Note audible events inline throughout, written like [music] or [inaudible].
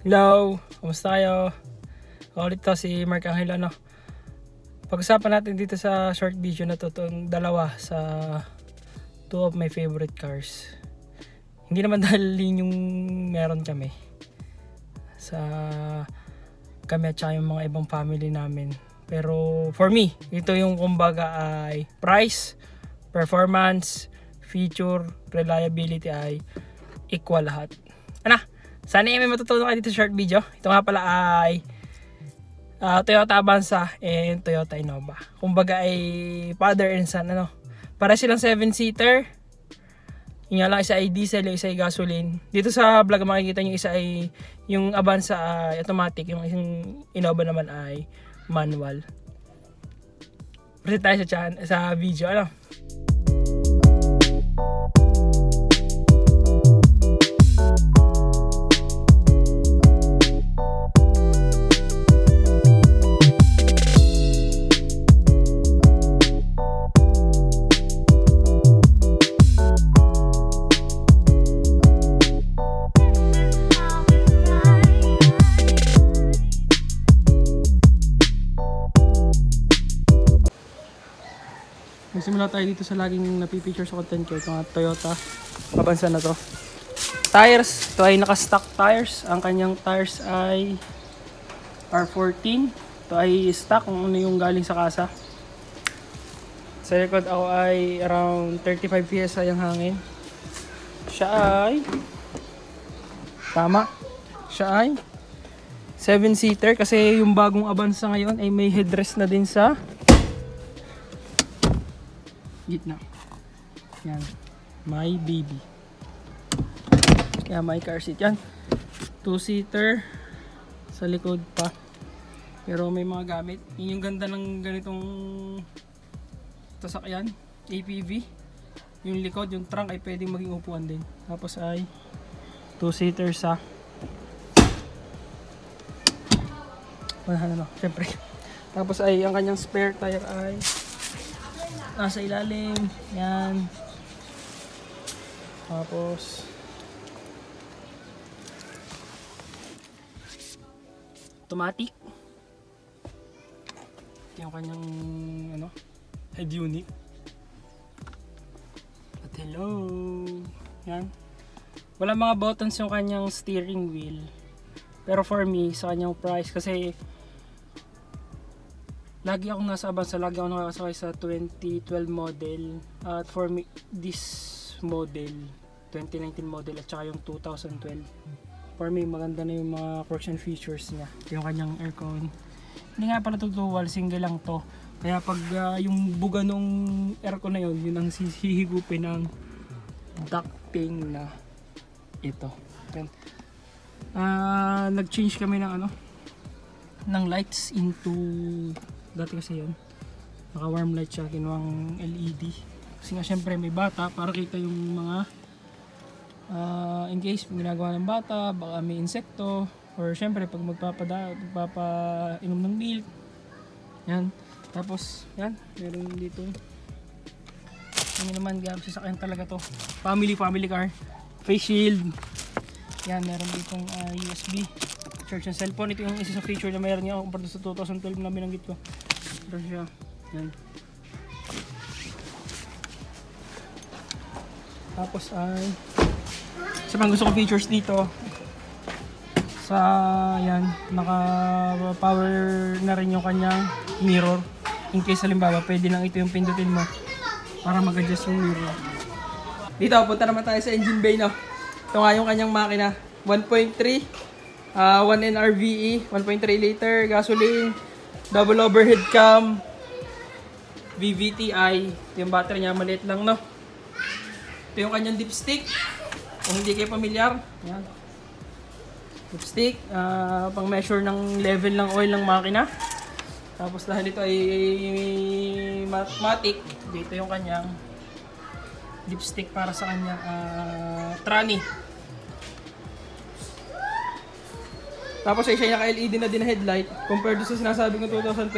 Hello, kumusta kayo? Ako ulit to si Mark Angel ano. Pag-usapan natin dito sa short video na to itong dalawa sa two of my favorite cars. Hindi naman [laughs] dahil yun yung meron kami. Sa kami at saka yung mga ibang family namin. Pero for me, ito yung kumbaga ay price, performance, feature, reliability ay equal lahat. Ano? Sana ay may matutunan kayo dito sa short video. Ito nga pala ay uh, Toyota Avanza and Toyota Innova. Kumbaga ay father and son. Ano? Para silang 7-seater. Yung lang isa ay diesel, yung isa ay gasoline. Dito sa vlog makikita nyo isa ay yung Avanza ay automatic, yung isang Innova naman ay manual. Present tayo sa, chan, sa video. Ano? Tayo dito sa laging napipicture sa content ko. Itong Toyota. Pabansa na to. Tires. Ito ay naka-stock tires. Ang kanyang tires ay R14. Ito ay stock kung ano yung galing sa kasa. Sa record ako ay around 35 PSI ang hangin. Siya ay tama. Siya ay 7-seater kasi yung bagong Avanza ngayon ay may headrest na din sa gitna. Yan. My baby. Kaya may car seat. Yan. Two-seater. Sa likod pa. Pero may mga gamit. Yun yung ganda ng ganitong sasakyan. APV. Yung likod, yung trunk ay pwedeng maging upuan din. Tapos ay two-seater sa ano, syempre. Tapos ay ang kanyang spare tire ay nasa ilalim. Yan. Tapos automatic. Ito yung kanyang ano, head unit. At hello. Yan. Wala mga buttons yung kanyang steering wheel. Pero for me, sa kanyang price kasi lagi akong nasa Avanza, lagi akong nakakasakay sa 2012 model. At for me, this model, 2019 model at saka yung 2012. For me, maganda na yung mga correction features niya. Yung kanyang aircon. Hindi nga pala tutuwal, single lang to. Kaya pag uh, yung buga nung aircon na yun, yun ang hihigupin ng ducting na ito. Then, uh, nag-change kami ng ano, ng lights into dati kasi yun naka warm light siya kinuwang LED kasi nga syempre may bata para kita yung mga uh, in case ginagawa ng bata baka may insekto or syempre pag magpapada magpapainom ng milk. Yan. Tapos yan meron dito. Ano naman gamit sa sakyan talaga to. Family family car. Face shield. Yan meron ditong uh, USB charge ng cellphone. Ito yung isa sa feature na mayroon niya kumpara sa 2012 na binanggit ko. Ito siya. Yan. Tapos ay sa mga gusto ko features dito sa yan naka power na rin yung kanyang mirror in case halimbawa pwede lang ito yung pindutin mo para mag-adjust yung mirror dito punta naman tayo sa engine bay no ito nga yung kanyang makina 1.3 Uh, 1 NRVE, 1.3 liter, gasoline, double overhead cam, VVTi. Yung battery niya, maliit lang no. Ito yung kanyang dipstick. Kung hindi kayo pamilyar, yan. Dipstick, uh, pang measure ng level ng oil ng makina. Tapos dahil ito ay matic, dito yung kanyang dipstick para sa kanyang uh, tranny. Tapos ay siya naka-LED na din na headlight. Compared sa sinasabi ko 2012,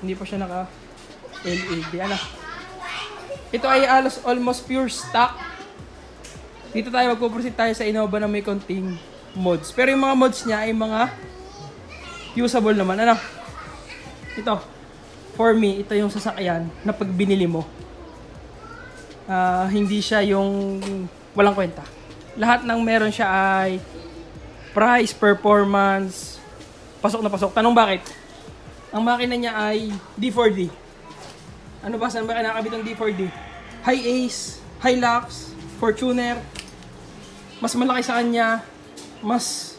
hindi pa siya naka-LED. Ano? Ito ay alos almost pure stock. Dito tayo magpo-proceed tayo sa Innova na may konting mods. Pero yung mga mods niya ay mga usable naman. Ano? Ito. For me, ito yung sasakyan na pag binili mo, ah, hindi siya yung walang kwenta. Lahat ng meron siya ay price, performance, pasok na pasok. Tanong bakit? Ang makina niya ay D4D. Ano ba? Saan ba kinakabit ng D4D? High Ace, Hilux, Fortuner. Mas malaki sa kanya. Mas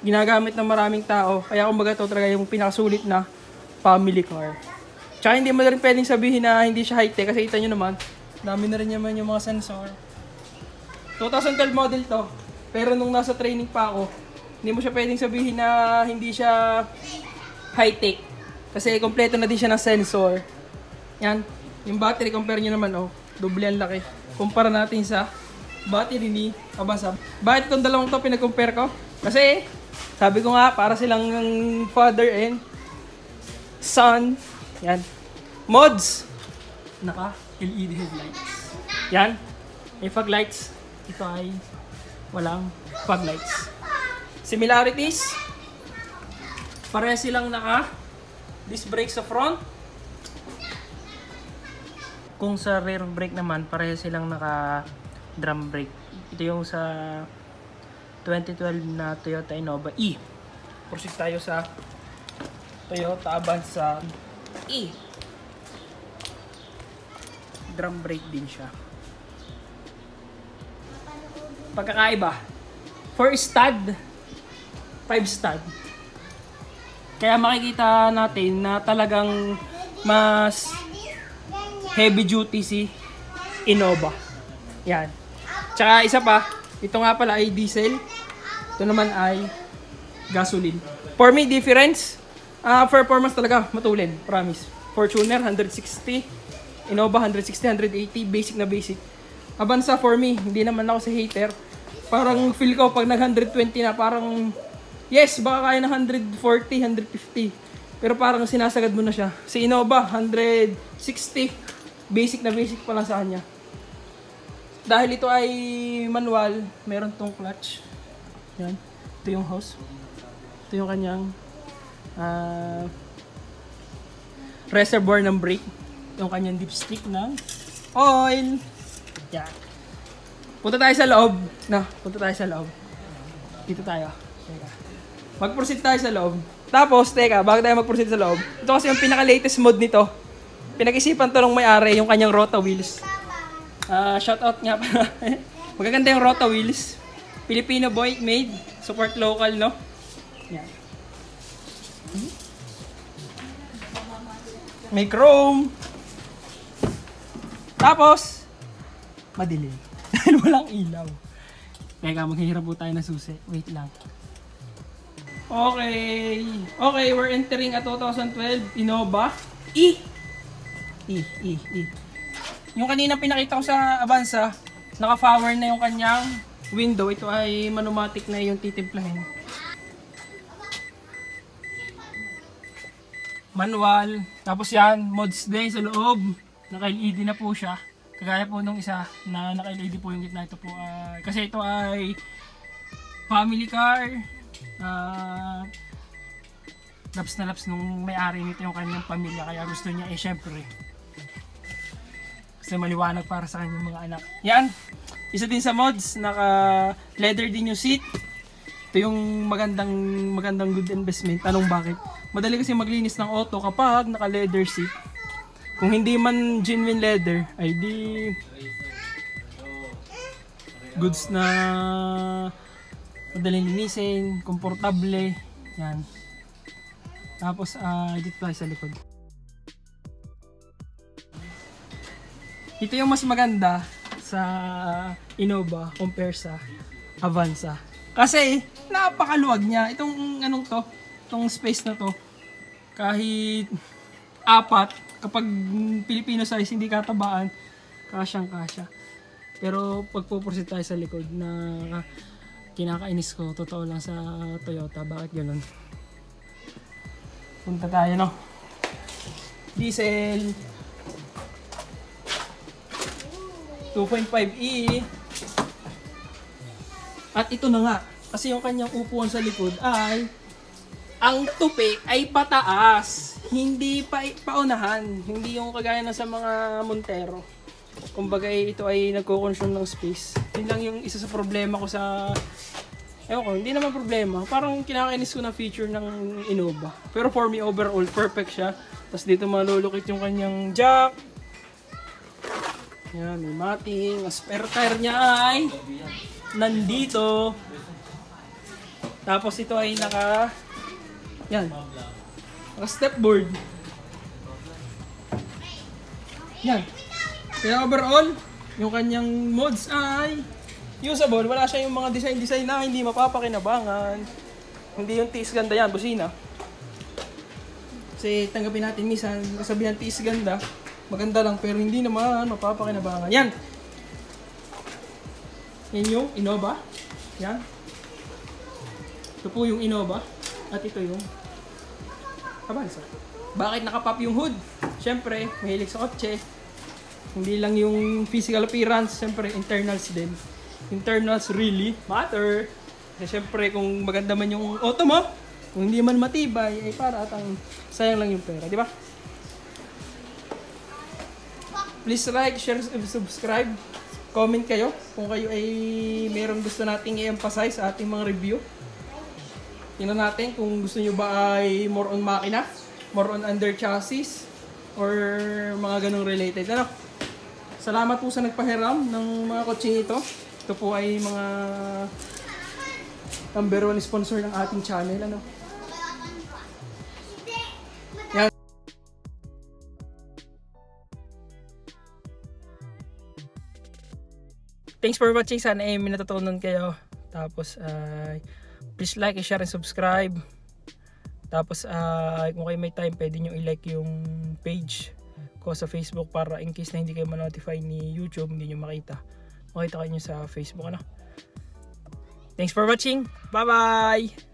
ginagamit ng maraming tao. Kaya kumbaga ito talaga yung pinakasulit na family car. Tsaka hindi mo na rin pwedeng sabihin na hindi siya high-tech kasi kita nyo naman, dami na rin naman yung mga sensor. 2012 model to. Pero nung nasa training pa ako, hindi mo siya pwedeng sabihin na hindi siya high-tech. Kasi kompleto na din siya ng sensor. Yan. Yung battery, compare nyo naman, oh. Doble ang laki. Kumpara natin sa battery ni Abasa. Bakit itong dalawang to pinag-compare ko? Kasi, sabi ko nga, para silang father and son. Yan. Mods. Naka LED headlights. Yan. Fog lights. Ito ay walang fog lights. Similarities. Pare silang naka disc brake sa front. Kung sa rear brake naman, pareho silang naka drum brake. Ito yung sa 2012 na Toyota Innova E. Proceed tayo sa Toyota Avanza E. Drum brake din siya. Pagkakaiba. 4 stud, 5 stud. Kaya makikita natin na talagang mas heavy duty si Innova. Yan. Tsaka isa pa, ito nga pala ay diesel. Ito naman ay gasoline. For me, difference, ah performance talaga, matulin, promise. Fortuner, 160. Innova, 160, 180, basic na basic. Avanza for me, hindi naman ako si hater. Parang feel ko pag nag 120 na parang yes, baka kaya ng 140, 150. Pero parang sinasagad mo na siya. Si Innova, 160. Basic na basic pa lang sa kanya. Dahil ito ay manual, meron tong clutch. Yan. Ito yung hose. Ito yung kanyang ah, reservoir ng brake. Yung kanyang dipstick ng oil. Yan. Punta tayo sa loob. Na, punta tayo sa loob. Dito tayo. Teka. Mag-proceed tayo sa loob. Tapos, teka, bago tayo mag-proceed sa loob, ito kasi yung pinaka-latest mod nito. Pinag-isipan to ng may-ari yung kanyang Rota wheels. Ah, shout out nga pala. [laughs] Magaganda yung Rota wheels. Filipino boy made. Support local, no? Yan. May chrome. Tapos, madilim. [laughs] Dahil walang ilaw. Teka, maghihirap po tayo ng susi. Wait lang. Okay. Okay, we're entering a 2012 Innova E. E, E, E. Yung kanina pinakita ko sa Avanza, naka-power na yung kanyang window. Ito ay manumatic na yung titimplahin. Manual. Tapos yan, mods din sa loob. Naka-LED na po siya. Kagaya po nung isa na naka-LED po yung gitna. Ito po ay, kasi ito ay family car. Ah, laps na laps nung may-ari nito yung kanyang pamilya. Kaya gusto niya eh syempre kasi maliwanag para sa kanyang mga anak. Yan. Isa din sa mods, naka leather din yung seat. Ito yung magandang magandang good investment. Tanong bakit? Madali kasi maglinis ng auto kapag naka leather seat. Kung hindi man genuine leather, ay di goods na madaling linisin, komportable. Yan. Tapos, ah dito tayo sa likod. Ito yung mas maganda sa Innova compare sa Avanza. Kasi napakaluwag niya. Itong anong to, itong space na to, kahit apat, kapag Filipino size, hindi katabaan, kasyang kasya. Pero pag puproceed tayo sa likod na kinakainis ko, totoo lang sa Toyota, bakit ganun? Punta tayo, no? Diesel, 2.5e. At ito na nga, Kasi yung kanyang upuan sa likod ay ang tupi ay pataas, hindi pa paunahan, hindi yung kagaya na sa mga Montero. Kumbaga eh, ito ay nagko-consume ng space. Yun lang yung isa sa problema ko sa Ewan ko, hindi naman problema. Parang kinakainis ko na feature ng Innova. Pero for me, overall, perfect siya. Tapos dito malulukit yung kanyang jack. Yan, may mating. Ang spare tire niya ay nandito. Tapos ito ay naka yan. Naka stepboard. Yan. Kaya overall, yung kanyang mods ay usable. Wala siya yung mga design-design na hindi mapapakinabangan. Hindi yung tiis ganda yan, busina. Kasi tanggapin natin minsan, kasabihan tiis ganda, maganda lang pero hindi naman mapapakinabangan. Yan! Yan yung Innova. Yan. Ito po yung Innova. At ito yung Avanza. Bakit nakapop yung hood? Siyempre, mahilig sa kotse. Hindi lang yung physical appearance, siyempre internals din. Internals really matter. Kasi siyempre, kung maganda man yung auto mo, kung hindi man matibay, ay para atang sayang lang yung pera, di ba? Please like, share, and subscribe. Comment kayo kung kayo ay mayroong gusto nating i-emphasize sa ating mga review. Tingnan natin kung gusto nyo ba ay more on makina, more on under chassis, or mga ganong related. Ano? Salamat po sa nagpahiram ng mga kotseng ito. Ito po ay mga number one sponsor ng ating channel. Ano? Thanks for watching. Sana ay may natutunan kayo. Tapos, ay please like, share, and subscribe. Tapos, uh, kung kayo may time, pwede nyo i-like yung page ko sa Facebook para in case na hindi kayo ma-notify ni YouTube, hindi nyo makita. Makita kayo sa Facebook, ano? Thanks for watching. Bye-bye!